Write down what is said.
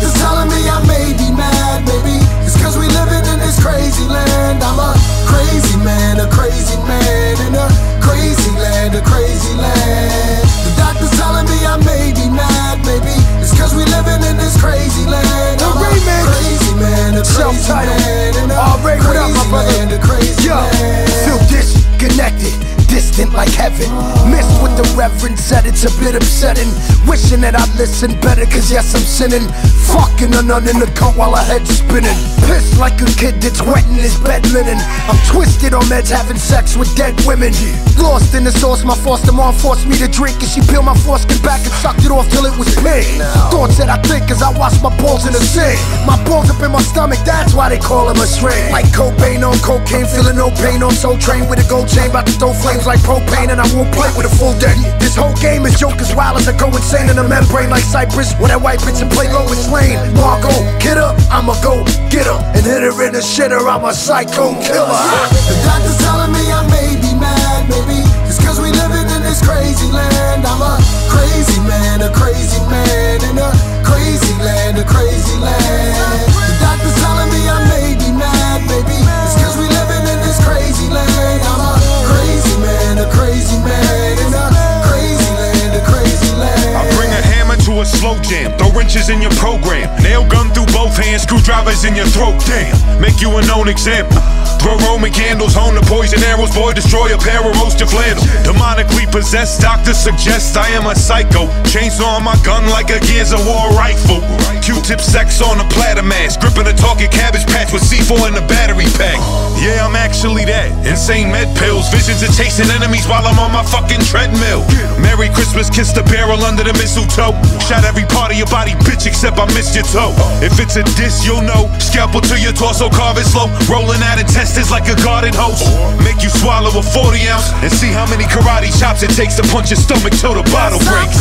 Just telling me I may be mad, baby. It's cause we living in this crazy. Said it's a bit upsetting. Wishing that I'd listen better, cause yes, I'm sinning. Fucking a nun in the cunt while her head's spinning. Pissed like a kid that's wet in his bed linen. I'm twisted on meds, having sex with dead women. Lost in the sauce, my foster mom forced me to drink, and she peeled my foreskin back and sucked it off till it was pink. Thoughts that I think as I wash my balls in the sink. My balls up in my stomach, that's why they call him a string. Like cocaine on cocaine, feeling no pain on soul train with a gold chain, about to throw flames like propane, and I won't play with a full deck. This whole game is jokers wild as I go insane in the membrane like Cypress. With that white bitch and play Lois Lane. Marco, get up, I'ma go get her and hit her in the shitter. I'm a psycho killer. The doctor's telling me I may be mad, maybe it's cause we living in this crazy land. I'm a crazy man, a crazy jam, throw wrenches in your program. Nail gun through both hands, screwdrivers in your throat, damn. Make you a known example. Throw Roman candles, hone the poison arrows, boy, destroy a pair of roast your flannel. Demonically possessed, doctors suggest I am a psycho. Chainsaw on my gun like a Gears of War rifle. Q-tip sex on a platter mask, gripping a talking cabbage patch with C4 in the battery pack. Yeah, I'm actually that. Insane med pills, visions of chasing enemies while I'm on my fucking treadmill. Merry Christmas, kiss the barrel under the mistletoe. Shot every part of your body, bitch, except I missed your toe. If it's a diss, you'll know. Scalpel to your torso, carve it slow. Rolling out intestines like a garden hose. Make you swallow a 40 ounce and see how many karate chops it takes to punch your stomach till the bottle breaks.